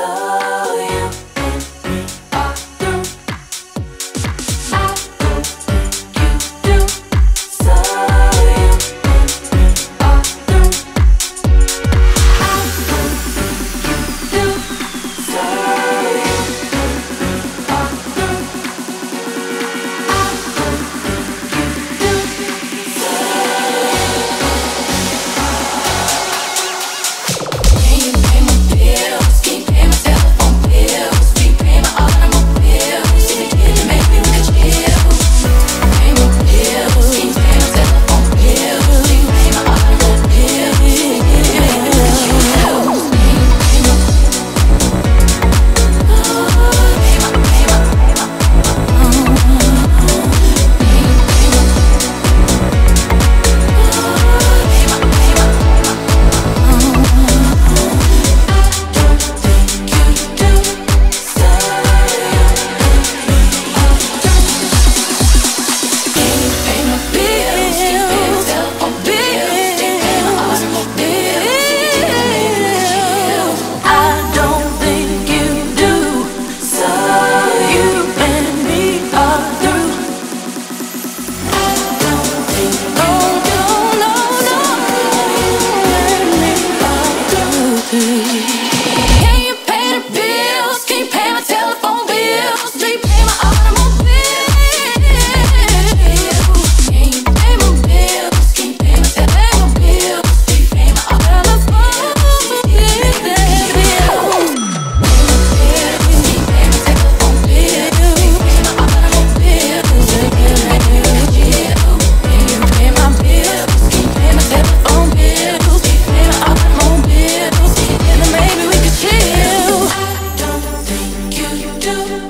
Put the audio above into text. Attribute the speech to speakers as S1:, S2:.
S1: so you. do.